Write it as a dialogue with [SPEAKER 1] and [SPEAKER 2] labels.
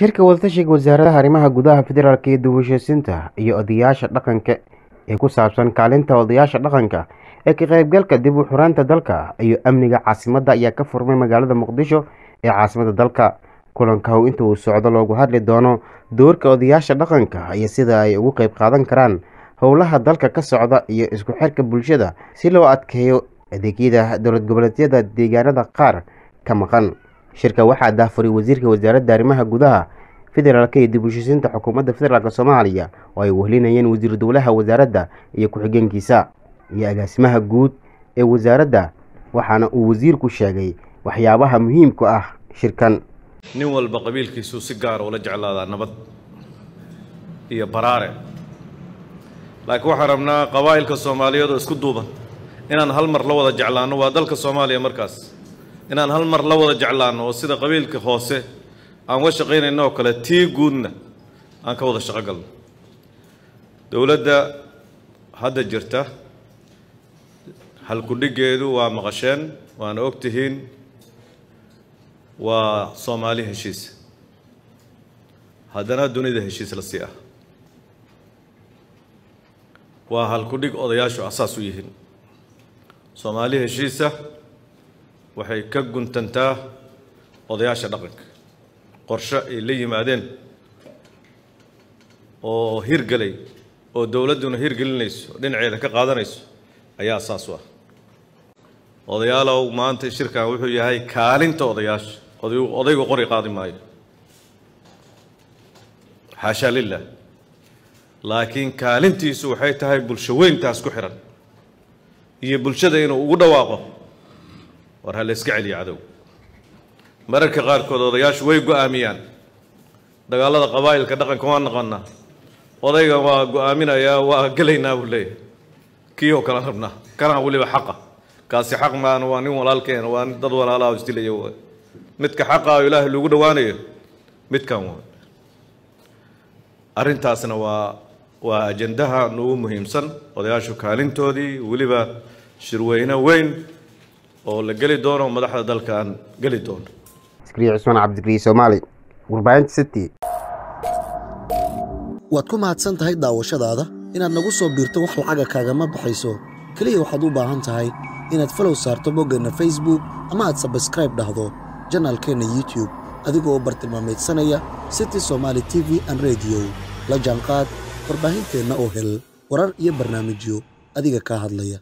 [SPEAKER 1] shirka wadatashiga wasaaradaha arrimaha gudaha federaalk iyo dib-u-heshiisiinta iyo odayaasha dhaqanka ee ku saabsan kaalinta odayaasha dhaqanka ee ka qaybgalka dib u xuraanta dalka iyo amniga caasimadda ayaa ka furmay magaalada muqdisho ee caasimadda dalka. Kulanka how inta uu socdo loogu hadli doono doorka odayaasha dhaqanka iyo sida ay ugu qeyb qaadan karaan howlaha dalka ka socda iyo isku xirka bulshada si loo adkeeyo adeegyada dowlad goboleedyada deegaanada qaar ka maqan shirka waxaa daafuray wasiirka wasaaradda arrimaha gudaha federaalk iyo dib u-heshiisiinta xukuumadda federaalk soomaaliya oo ay wehlinayeen wasiir dowlaha wasaaradda iyo ku-xigeenkiisa iyo agaasimaha guud ee wasaaradda waxaana uu wasiirku sheegay waxyaabaha muhiimka ah shirkan.
[SPEAKER 2] Nin walba qabiilkiisuu si gaara ula jeclaadaa nabad iyo baraare. Laakiin waxaan rabnaa qabaa'ilka soomaaliyeed oo isku duuban. Inaan hal mar la wada jeclaanno waa dalka soomaaliya markaas inaan hal mar la wada jeclaanno oo sida qabiilka hoose aan uga shaqaynayno oo kale tii guudna aan ka wada shaqo galno. Dowladda hadda jirta halkudhigeedu waa maqasheen waana og tihiin waa soomaali heshiis. Haddana dunida heshiis la sii ah waa halkudhig odayaashu asaas u yihiin. Soomaali heshiisa waxay ka guntantaa odayaasha dhaqanka qorshe ay la yimaadeen oo hirgelay oo dowladduna hirgelinayso dhinaceeda ka qaadanayso ayaa asaas u ah. Odayaalow maanta shirkan wuxuu yahay kaalinta odayaasha. Oday odaygu qori qaadi maayo. Xaashaa lilah laakiin kaalintiisu waxay tahay bulsho weyntaas ku xihan iyo bulshada inuu ugu dhawaaqo war ha la iska celiyo cadow mararka qaarkood odayaashu way go'aamiyaan. Dagaalada qabaa'ilka dhaqanka waa naqanaa odayga waa go'aaminayaa waa gelaynaa buu leeyahay. Kii oo kale rabnaa? Kanaa weliba xaqa. Kaasi xaq maana waa nin walaalkeena waa dad walaalaha isdilaya w midka xaqa ilaahay lagu dhowaanayo midkan waa arrintaasna waa waa ajandaha nugu muhiimsan odayaashu kaalintoodii weliba shirweyne weyn oo la geli doono madaxda dalka aan geli doono
[SPEAKER 1] cusmaan cabdikariye soomaali warbaahinta city.
[SPEAKER 3] Waad ku mahadsan tahay daawashadaada? Inaad nagu soo biirto wax lacaga kaagama baxayso. Keliya waxaad u baahan tahay inaad falow saarto boggeenna facebook ama aad sabskraib dhahdo janaalkeenna youtube adigoo bartilmaamaydsanaya city somaali t v an rediyo la jaanqaad warbaahinteenna oo hel warar iyo barnaamijyo adiga kaa hadlaya